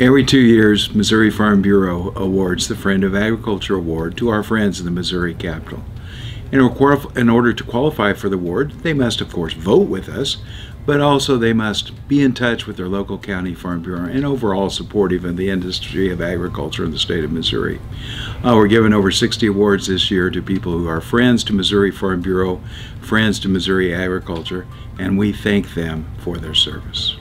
Every two years, Missouri Farm Bureau awards the Friend of Agriculture Award to our friends in the Missouri capital. In order to qualify for the award, they must, of course, vote with us, but also they must be in touch with their local county farm bureau and overall supportive of the industry of agriculture in the state of Missouri. Uh, we're giving over 60 awards this year to people who are friends to Missouri Farm Bureau, friends to Missouri agriculture, and we thank them for their service.